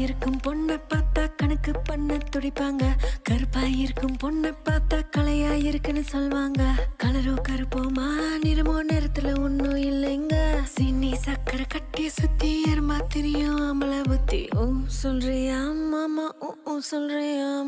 இருக்கும் பொண்ணை பார்த்தா கணக்கு பண்ண துடிப்பாங்க. கருப்பா இருக்கும் பொண்ணை பார்த்தா கலையா இருக்குன்னு சொல்வாங்க. கலரோ கருப்போமா? நிறமோ நேரத்துல ஒண்ணும் இல்லைங்க. சின்னி சக்கரை கட்டி சுத்தி எருமா தெரியும். அமல புத்தி ஓ சொல்றியா மாமா? ஓ ஓ சொல்றியா